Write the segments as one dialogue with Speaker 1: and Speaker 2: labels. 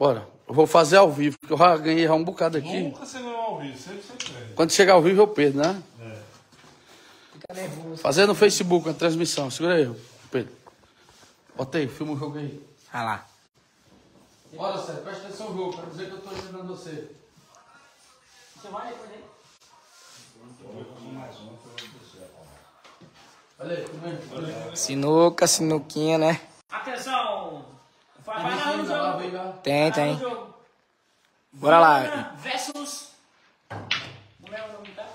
Speaker 1: Bora. Eu vou fazer ao vivo, porque eu já ganhei já um bocado aqui.
Speaker 2: Nunca você ganhou ao vivo, sempre você perde.
Speaker 1: Quando chegar ao vivo eu perdo, né?
Speaker 2: É.
Speaker 3: Fica nervoso.
Speaker 1: Fazer no Facebook a transmissão. Segura aí, Pedro. Bota aí, filma o jogo aí.
Speaker 3: Vai lá.
Speaker 1: Bora, Sérgio, presta atenção no jogo, pra dizer que eu tô ajudando você.
Speaker 3: Você vai aí?
Speaker 1: Olha aí.
Speaker 3: Sinuca, sinuquinha, né?
Speaker 4: Atenção! Vai, vai
Speaker 1: Tem
Speaker 4: lá no jogo.
Speaker 3: Tem, tem. Bora lá.
Speaker 4: Versus. Mulher o nome tá?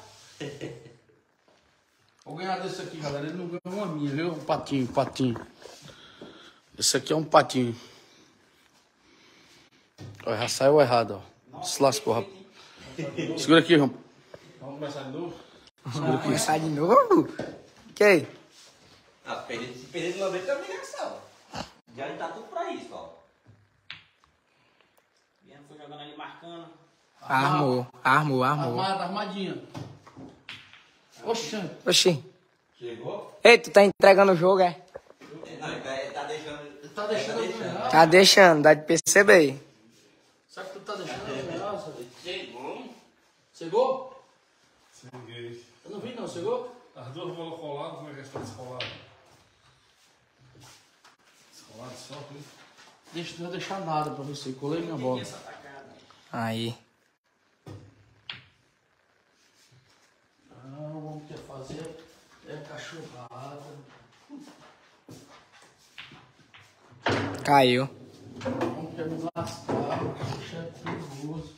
Speaker 1: Vou ganhar desse aqui, galera. Ele não ganhou uma minha, viu? Um patinho, patinho. Esse aqui é um patinho. Olha, já saiu errado, ó. Se lascou, rapaz. Segura aqui, João.
Speaker 2: Vamos começar de novo?
Speaker 3: Vamos começar de novo? Que?
Speaker 5: Ah, perder, se perder de lambreta é obrigação. Já tá tudo pra isso, ó.
Speaker 4: Viana foi jogando ali, marcando.
Speaker 3: Armou, armou, armou.
Speaker 1: Armada, armadinha. Oxe,
Speaker 3: Oxi.
Speaker 5: Chegou?
Speaker 3: Ei, tu tá entregando o jogo, é?
Speaker 5: Não, ele tá, ele tá deixando. Ele
Speaker 1: tá deixando eu ganhar.
Speaker 3: Tá deixando, dá de perceber.
Speaker 1: Sabe que tu tá deixando ganhar, sabe? Chegou. Chegou?
Speaker 2: Cheguei.
Speaker 1: Eu não vi não, chegou?
Speaker 2: As duas bolas coladas, como é que está descolado? Descolado só, viu?
Speaker 1: Deixa, não vou deixar nada pra você. Colei minha bola.
Speaker 3: Aí.
Speaker 1: Não, o homem quer fazer é cachorrada.
Speaker 3: Caiu.
Speaker 1: O homem quer me lascar. É perigoso.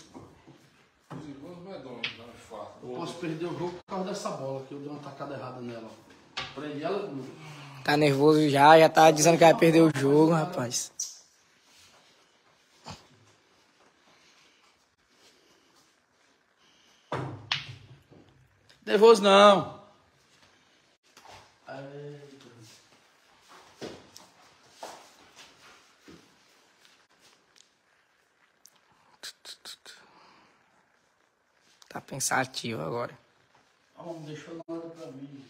Speaker 2: Os irmãos não é dono, não é fácil.
Speaker 1: Eu posso perder o jogo por causa dessa bola, que eu dei uma tacada errada nela. Prendi ela.
Speaker 3: Tá nervoso já, já tá dizendo que vai perder o jogo, rapaz.
Speaker 1: Nervoso não.
Speaker 3: Tá pensativo agora.
Speaker 1: Ah, não deixou nada pra mim.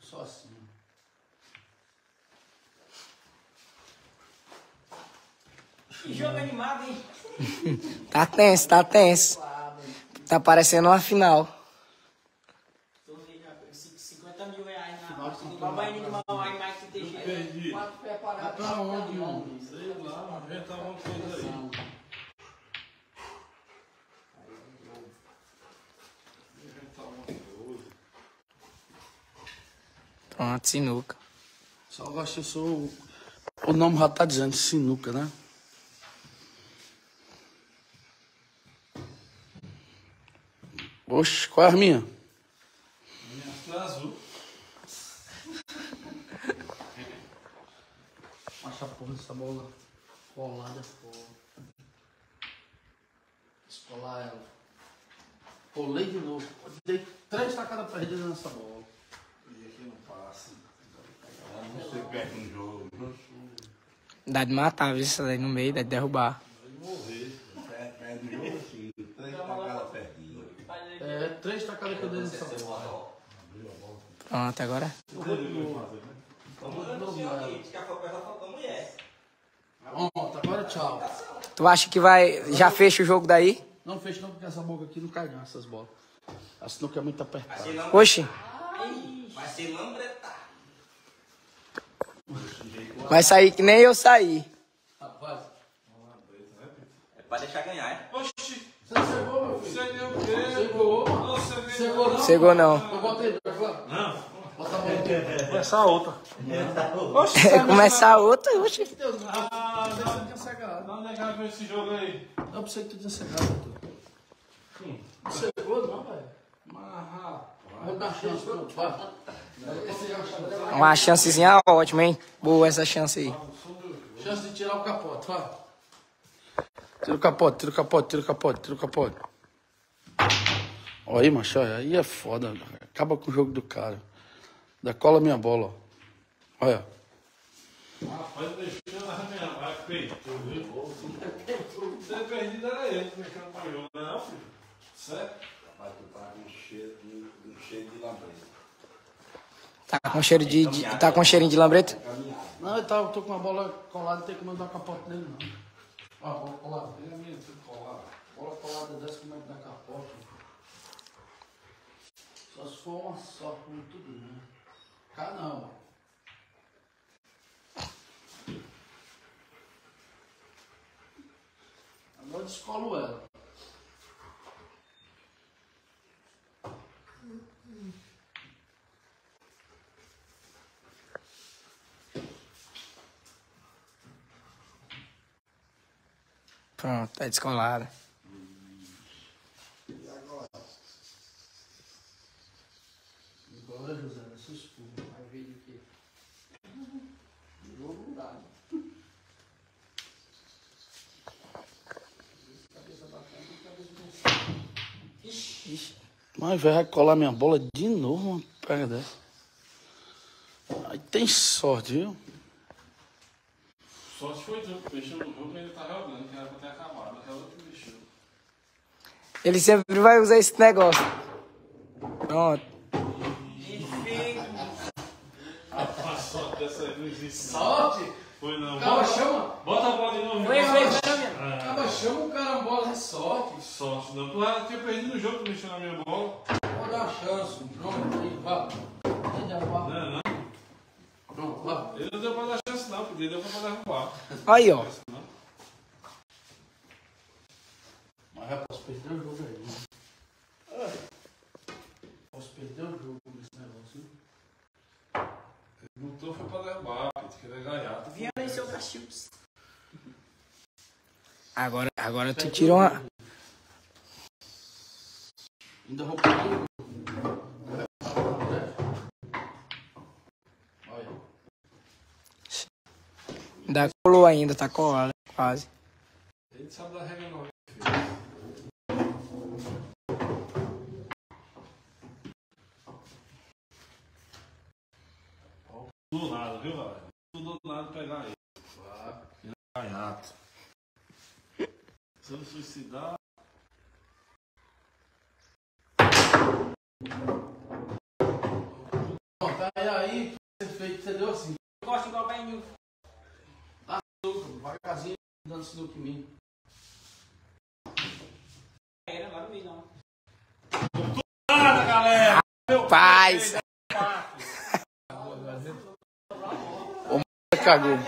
Speaker 1: Só assim.
Speaker 4: Que jogo animado, hein?
Speaker 3: Tá tenso, tá tenso. Tá parecendo uma final.
Speaker 4: Babaína de Mauá e Mike Teixeira.
Speaker 2: Perdi.
Speaker 1: Vai pra onde, homem?
Speaker 2: Sei lá, inventa uma coisa aí. Inventar uma coisa.
Speaker 3: Pronto, sinuca.
Speaker 1: Só gosto, eu sou. O nome já tá dizendo, sinuca, né? Oxe, qual é a? Minha
Speaker 2: tá azul.
Speaker 1: Acha a porra dessa bola colada. Escolar ela. Rolei de novo. Dei três tacadas perdidas nessa bola.
Speaker 2: E aqui não passa. Não sei perde um jogo.
Speaker 3: Dá de matar, viu? Isso daí no meio, dá de derrubar.
Speaker 2: Morrer.
Speaker 5: Perde o jogo três tacadas perdidas.
Speaker 1: É, três tacadas que eu dei nessa bola.
Speaker 3: Pronto, agora.
Speaker 5: Vamos aqui, diz que a Copa só faltou mulher.
Speaker 1: Pronto, agora tchau.
Speaker 3: Tu acha que vai. Já fecha o jogo daí?
Speaker 1: Não fecha não, porque essa boca aqui não cai não, essas bolas. A sinuca é muito apertada.
Speaker 5: Vai ser lam-
Speaker 3: Oxi.
Speaker 5: Vai ser lambretar.
Speaker 3: Vai sair que nem eu saí.
Speaker 1: Rapaz,
Speaker 5: É pra deixar ganhar, é?
Speaker 2: Oxi,
Speaker 1: você não chegou, meu filho?
Speaker 2: sei nem o quê.
Speaker 1: Mano.
Speaker 2: Você vê.
Speaker 1: Chegou não?
Speaker 3: Chegou não.
Speaker 1: Eu botei.
Speaker 2: Não.
Speaker 1: A.
Speaker 2: Começar a outra. Oxi,
Speaker 3: Começar outra, oxi.
Speaker 1: Deus, não.
Speaker 2: Ah,
Speaker 1: não tinha cegado.
Speaker 2: dá negado ver esse jogo aí.
Speaker 1: Eu pensei que tu tinha cegado, Arthur. Não chegou não, velho. Vou dar chance, a.
Speaker 3: Uma chancezinha ótima, hein? Boa essa chance aí.
Speaker 1: Chance de tirar o capote, vai. Tira o capote, tira o capote, tira o capote, tira o capote. Olha aí, macho, aí é foda. Acaba com o jogo do cara. Da cola minha bola, ó. Olha.
Speaker 2: Rapaz, deixou na minha vai peito, viu? Você perdido era ele, mexendo no jogo, não é não, filho? Certo?
Speaker 5: Rapaz, tu tá com cheiro de, um cheiro de lambreta.
Speaker 3: Tá com cheiro de. de- tá com cheirinho de lambreta?
Speaker 1: Não, eu, tava, eu tô com a bola colada, não tem como eu dar capote nele, não. Ó, bola colada.
Speaker 2: E a minha tudo colada.
Speaker 1: Bola colada dessa como é que dá capote. Só se for uma só, com tudo, né? Cá não. Agora descolo ela.
Speaker 3: Pronto, tá descolada.
Speaker 1: E agora? Agora, José, essa espuma. Vai ver de quê? De novo não dá, né? Cabeça bacana e cabeça bem.
Speaker 3: Ixi.
Speaker 1: Mas vai colar minha bola de novo, uma pega dessa. Aí tem sorte, viu?
Speaker 2: Se foi tu que mexeu no jogo e ele tá jogando, que era pra ter acabado. Aquela que mexeu.
Speaker 3: Ele sempre vai usar esse negócio. Pronto.
Speaker 2: A sorte dessa aí não existe. não.
Speaker 1: Sorte?
Speaker 2: Foi não.
Speaker 1: Calma,
Speaker 2: Bota,
Speaker 1: chama.
Speaker 2: bota a bola de novo.
Speaker 4: Foi,
Speaker 2: bota
Speaker 4: foi,
Speaker 2: a-
Speaker 4: foi, mesmo.
Speaker 2: Ah,
Speaker 1: Calma, chama o carambola de sorte.
Speaker 2: sorte não. Tu já tinha perdido o jogo que mexeu na minha bola.
Speaker 1: Vou dar uma chance. Pronto, aí, vá.
Speaker 2: Não, não.
Speaker 1: Pronto, vá.
Speaker 2: Ele não deu pra dar chance não, porque ele deu pra derrubar.
Speaker 3: Aí, ó.
Speaker 1: Mas já posso perder o jogo aí. né? Posso perder o jogo nesse negócio. né?
Speaker 2: Ele lutou foi pra derrubar, Pedro, que ele é gaiato.
Speaker 4: Vinha aí seu castigo.
Speaker 3: Agora, agora tu tirou uma.
Speaker 1: Ainda jogo. Olha.
Speaker 3: Ainda colou ainda, tá colado. Quase.
Speaker 2: Ele sabe da regra nova. Do nada, viu, velho? Tudo do nada pegar ele. Ele é gaiato. Se eu suicidar.
Speaker 1: Pronto, aí, aí, você fez, você deu assim.
Speaker 4: Gosta igual pra mim.
Speaker 1: Devagarzinho, dando sinuca em mim.
Speaker 4: Era, agora não vi não.
Speaker 2: Nada, galera!
Speaker 3: Paz.
Speaker 1: Cagou.